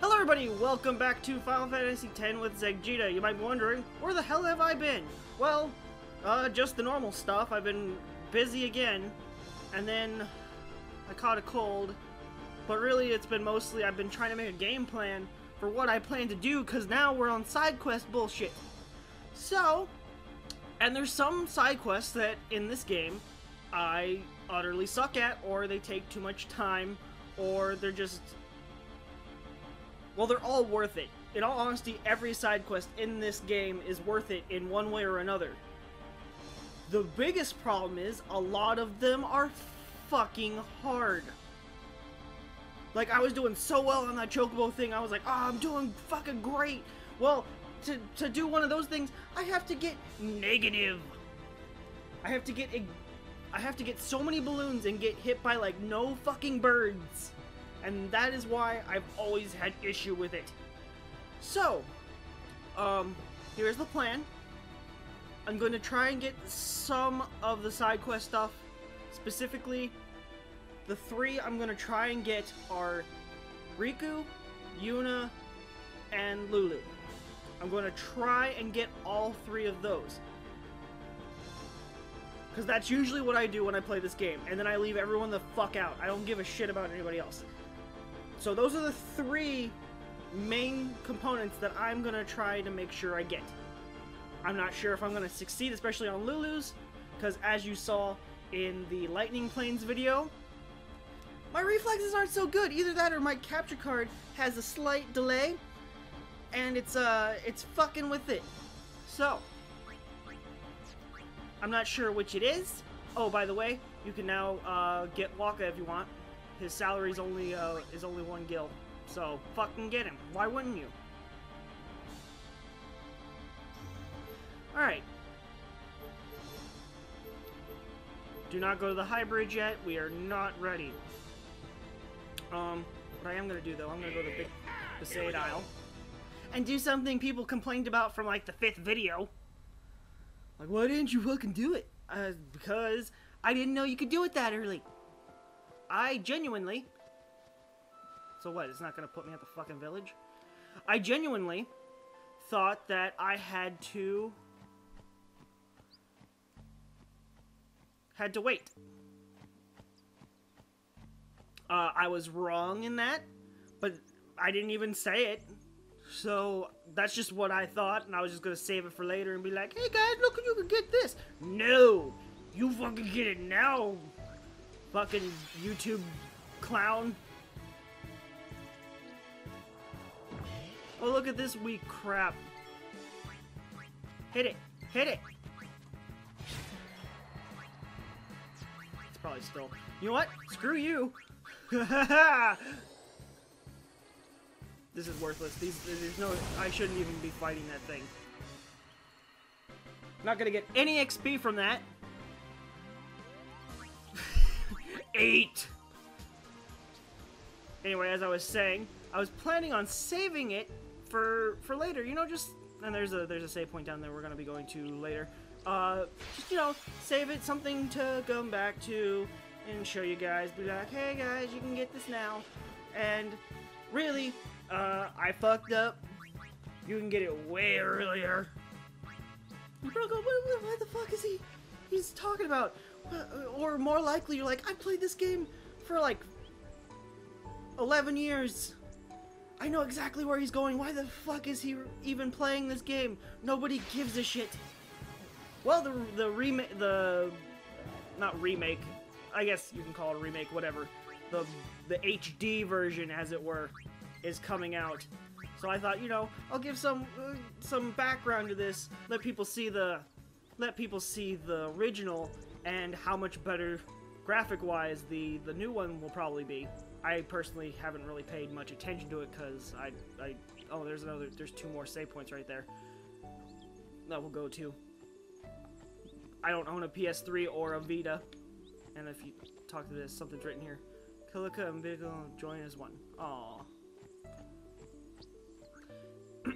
Hello everybody, welcome back to Final Fantasy X with Zegjita. You might be wondering, where the hell have I been? Well, uh, just the normal stuff. I've been busy again, and then I caught a cold. But really, it's been mostly I've been trying to make a game plan for what I plan to do, because now we're on side quest bullshit. So, and there's some side quests that in this game I utterly suck at, or they take too much time, or they're just well, they're all worth it. In all honesty, every side quest in this game is worth it in one way or another. The biggest problem is a lot of them are fucking hard. Like, I was doing so well on that Chocobo thing, I was like, oh, I'm doing fucking great. Well, to, to do one of those things, I have to get negative. I have to get I have to get so many balloons and get hit by like no fucking birds and that is why I've always had issue with it. So, um, here's the plan. I'm going to try and get some of the side quest stuff. Specifically, the three I'm going to try and get are Rikku, Yuna, and Lulu. I'm going to try and get all three of those. Because that's usually what I do when I play this game. And then I leave everyone the fuck out. I don't give a shit about anybody else. So those are the three main components that I'm going to try to make sure I get. I'm not sure if I'm going to succeed, especially on Lulu's, because as you saw in the Lightning Plains video, my reflexes aren't so good. Either that or my capture card has a slight delay, and it's, uh, it's fucking with it. So, I'm not sure which it is. Oh, by the way, you can now, uh, get Wakka if you want. His salary is only uh, is only one gil, so fucking get him. Why wouldn't you? All right. Do not go to the high bridge yet. We are not ready. Um, what I am gonna do though, I'm gonna go to the big Besaid Isle and do something people complained about from like the fifth video. Like, why didn't you fucking do it? Uh, because I didn't know you could do it that early. I genuinely... So what, it's not to put me at the fucking village? I genuinely thought that I had to... Had to wait. Uh, I was wrong in that, but I didn't even say it. So that's just what I thought, and I was just gonna save it for later and be like, hey guys, look, you can get this. No! You fucking get it now, Fucking YouTube clown. Oh, look at this weak crap. Hit it. Hit it. It's probably still. You know what? Screw you. this is worthless. These, there's no. I shouldn't even be fighting that thing. Not gonna get any XP from that. eight. Anyway, as I was saying, I was planning on saving it for for later. You know, just and there's a there's a save point down there we're gonna be going to later. Uh, just you know, save it something to come back to and show you guys. Be like, hey guys, you can get this now. And really, uh, I fucked up. You can get it way earlier. Bro, what, what, what the fuck is he? He's talking about. Uh, or more likely, you're like, I played this game for like 11 years. I know exactly where he's going. Why the fuck is he even playing this game? Nobody gives a shit. Well, the the remake, the not remake, I guess you can call it a remake, whatever. The the HD version, as it were, is coming out. So I thought, you know, I'll give some uh, some background to this, let people see the let people see the original and how much better graphic-wise the the new one will probably be. I personally haven't really paid much attention to it because I I oh there's another there's two more save points right there that we'll go to. I don't own a PS3 or a Vita, and if you talk to this, something's written here. Kilika and Biggle join as one. Aww.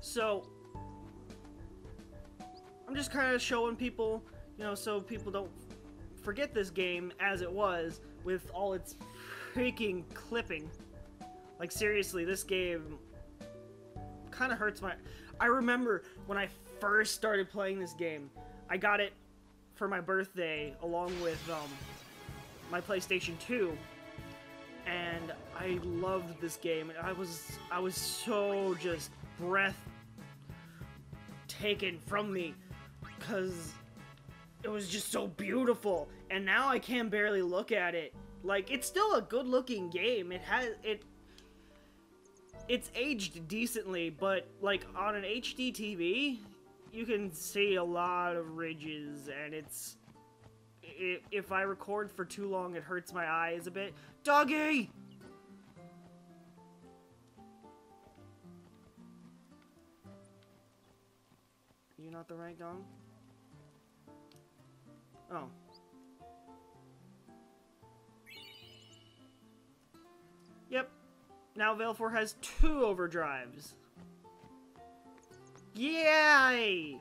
so I'm just kind of showing people, you know, so people don't forget this game as it was with all its freaking clipping. Like seriously, this game kind of hurts my. I remember when I first started playing this game, I got it for my birthday along with um, my PlayStation 2, and I loved this game. I was I was so just breath taken from me because it was just so beautiful. And now i can barely look at it. Like it's still a good looking game. It has it it's aged decently but like on an hd tv you can see a lot of ridges and it's if i record for too long it hurts my eyes a bit doggy you not the right dog Oh. Yep. Now Valefor has two overdrives. Yay!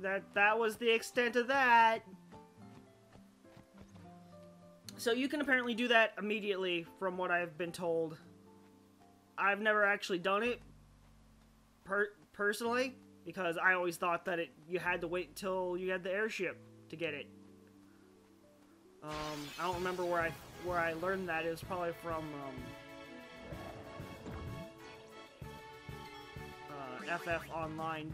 That that was the extent of that. So you can apparently do that immediately from what I've been told. I've never actually done it per personally because I always thought that it you had to wait until you had the airship to get it. Um, I don't remember where I where I learned that. It was probably from um, uh, FF Online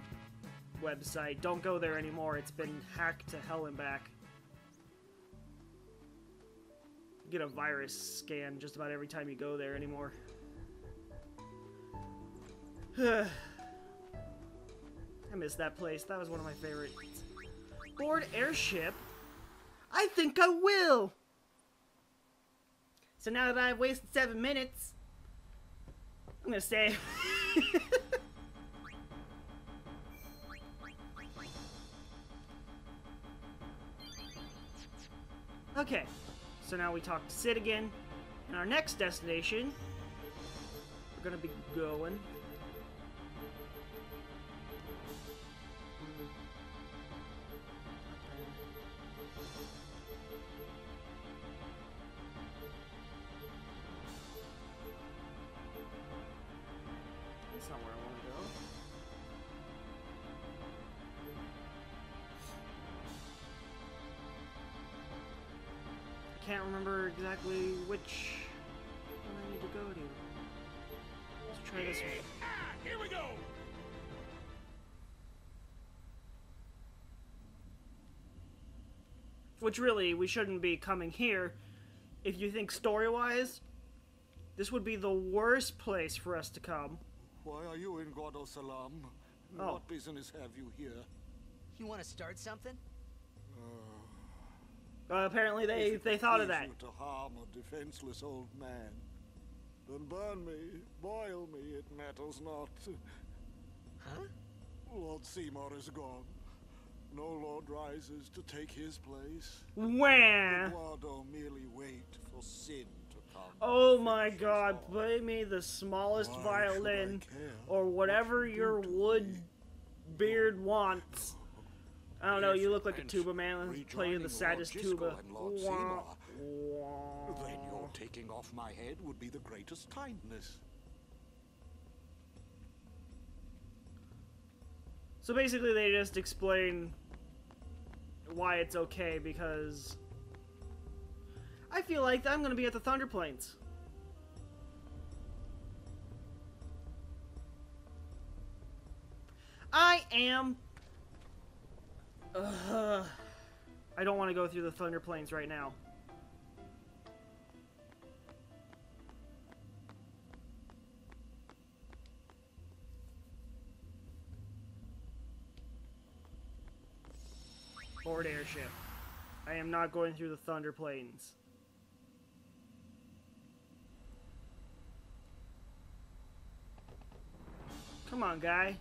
website. Don't go there anymore. It's been hacked to hell and back. get a virus scan just about every time you go there anymore. I miss that place. That was one of my favorites. Board airship? I think I will! So now that I've wasted seven minutes, I'm gonna say... okay, so now we talk to Cid again. And our next destination, we're gonna be going can't remember exactly which one I need to go to. Let's try this one. Ah, Here we go! Which really, we shouldn't be coming here. If you think story-wise, this would be the worst place for us to come. Why are you in Guadosalam? Oh. What business have you here? You want to start something? Uh, apparently they, If they thought of that. you to harm a defenseless old man, then burn me, boil me, it matters not. Huh? Lord Seymour is gone. No lord rises to take his place. Wah! we Guado merely wait for sin to come. Oh my god, play me the smallest Why violin or whatever what your wood me? beard wants. I don't know, you look like a tuba man playing the saddest tuba. and Lord Wah, wah. Then your taking off my head would be the greatest kindness. So basically, they just explain why it's okay because I feel like I'm gonna be at the Thunder Plains. I am. Ugh. I don't want to go through the Thunder Plains right now. Board airship. I am not going through the Thunder Plains. Come on, guy.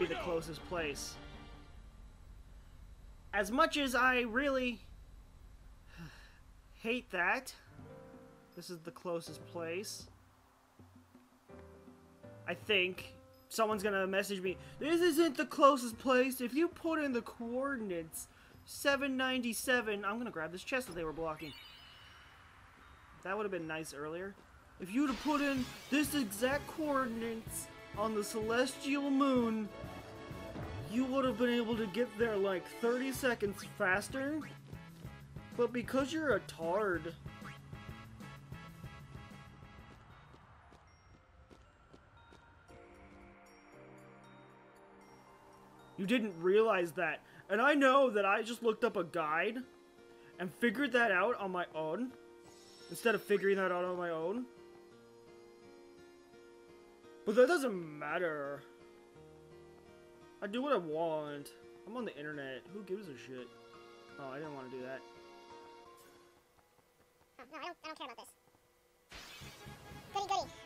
Be the closest place. As much as I really hate that, this is the closest place. I think someone's gonna message me, this isn't the closest place. If you put in the coordinates 797, I'm gonna grab this chest that they were blocking. That would have been nice earlier. If you'd have put in this exact coordinates on the celestial moon, you would have been able to get there like 30 seconds faster. But because you're a tard, you didn't realize that. And I know that I just looked up a guide and figured that out on my own instead of figuring that out on my own. But that doesn't matter. I do what I want. I'm on the internet. Who gives a shit? Oh, I didn't want to do that. No, I don't, I don't care about this. Goody goody.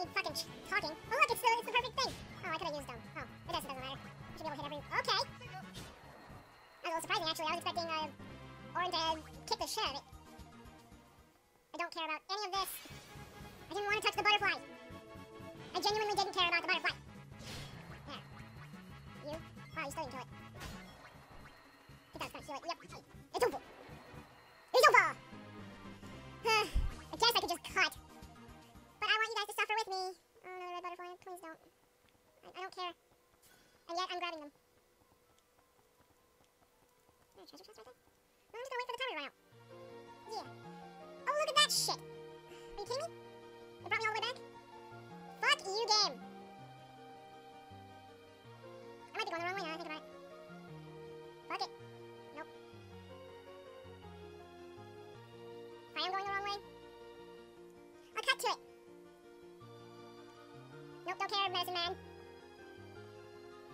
Me fucking talking. Oh look, it's the, it's the perfect thing. Oh, I could have used them. Oh, it does, it doesn't matter. I should be able to hit every... Okay. That was a little surprising, actually. I was expecting, uh, Auron to kick the shit out of it. I don't care about any of this. I didn't want to touch the butterfly. I genuinely didn't care about the butterfly. There. You? Wow, you still didn't kill it. I think that silly. Yep. It's over. Me. Oh, no, red butterfly. Please don't. I, I don't care. And yet, I'm grabbing them. There treasure chest right there? I'm just gonna wait for the timer to run out. Yeah. Oh, look at that shit. Are you kidding me? It brought me all the way back? Fuck you, game. I might be going the wrong way now, I think about it. Fuck it. Nope. If I am going don't care, medicine man.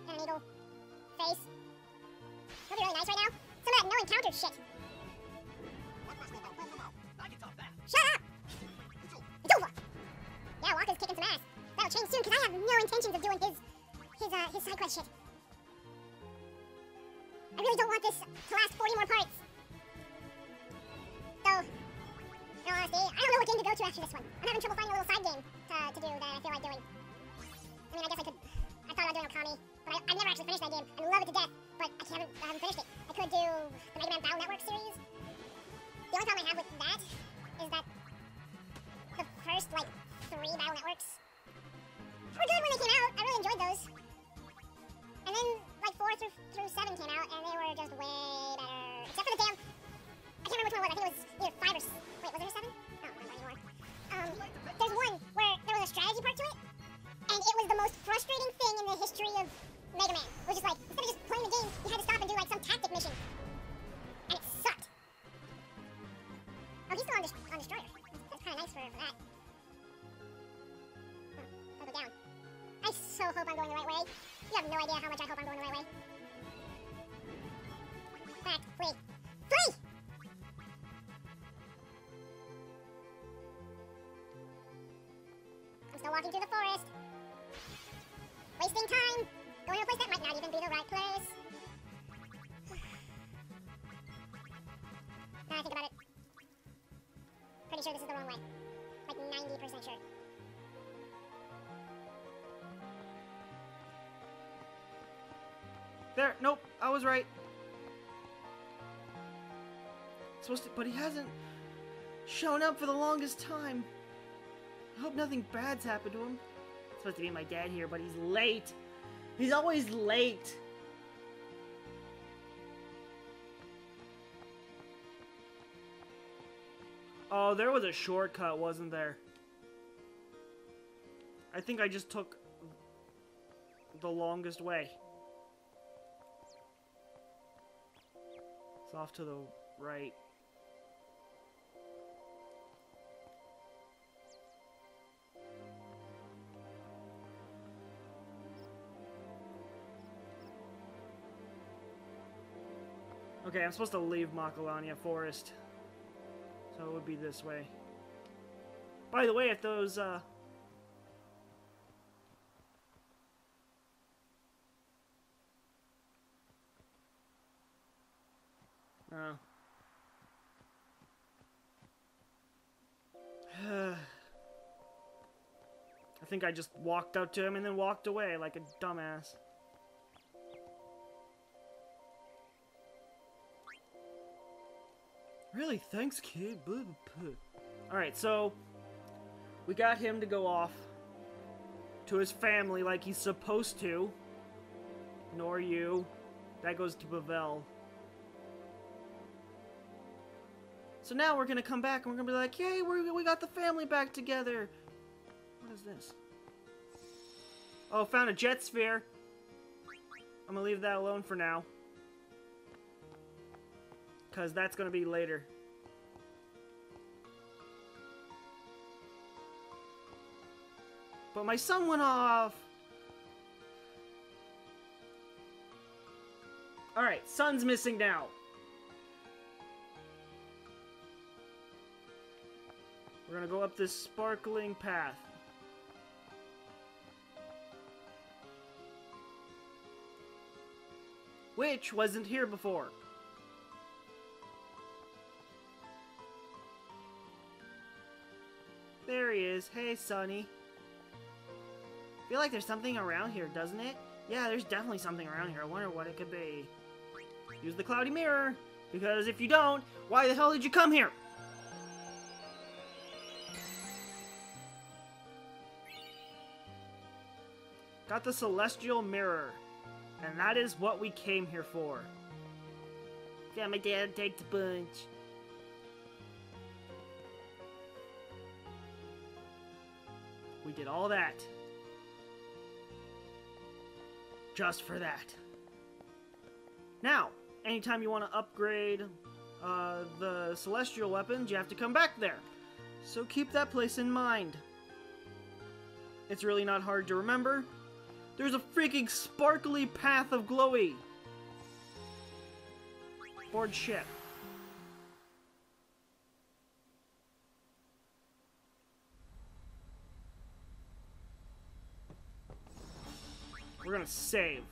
And an eagle. Face. That'd be really nice right now. Some of that no encounter shit. Shut up! It's over! Yeah, Wakka's kicking some ass. That'll change soon, because I have no intentions of doing his, his, uh, his side quest shit. I really don't want this to last 40 more parts. So, in all honesty, I don't know what game to go to after this one. I'm having trouble finding a little side game to, to do that I feel like doing. I mean, I guess I could, I thought about doing Okami, but I, never actually finished that game. I love it to death, but I haven't, I haven't finished it. I could do the Mega Man Battle Network series. The only problem I have with that is that the first like three battle networks were good when they came out. I really enjoyed those. And then like four through through seven came out, and they were just way better. Except for the damn. Walking through the forest. Wasting time. Going to a place that might not even be the right place. now I think about it. Pretty sure this is the wrong way. Like 90% sure. There, nope, I was right. Supposed to, but he hasn't shown up for the longest time. I hope nothing bad's happened to him. It's supposed to be my dad here, but he's late. He's always late. Oh, there was a shortcut, wasn't there? I think I just took the longest way. It's off to the right. Okay, I'm supposed to leave Macalania Forest. So it would be this way. By the way, if those, uh... Oh. I think I just walked up to him and then walked away like a dumbass. Really? Thanks, kid. Alright, so we got him to go off to his family like he's supposed to. Nor you. That goes to Bevelle. So now we're gonna come back and we're gonna be like, yay, we we got the family back together. What is this? Oh, found a Jecht sphere. I'm gonna leave that alone for now. Because that's gonna be later. But my son went off. Alright, son's missing now. We're gonna go up this sparkling path. Which wasn't here before. Is. Hey, Sonny. feel like there's something around here, doesn't it? Yeah, there's definitely something around here. I wonder what it could be. Use the cloudy mirror. Because if you don't, why the hell did you come here? Got the celestial mirror. And that is what we came here for. Yeah, my dad take the bunch. We did all that. Just for that. Now, anytime you want to upgrade uh, the celestial weapons, you have to come back there. So keep that place in mind. It's really not hard to remember. There's a freaking sparkly path of glowy. Board ship. We're gonna save.